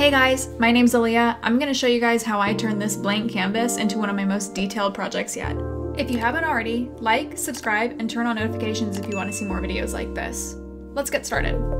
Hey guys, my name's Aleah. I'm going to show you guys how I turned this blank canvas into one of my most detailed projects yet. If you haven't already, like, subscribe, and turn on notifications if you want to see more videos like this. Let's get started.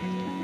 Bye.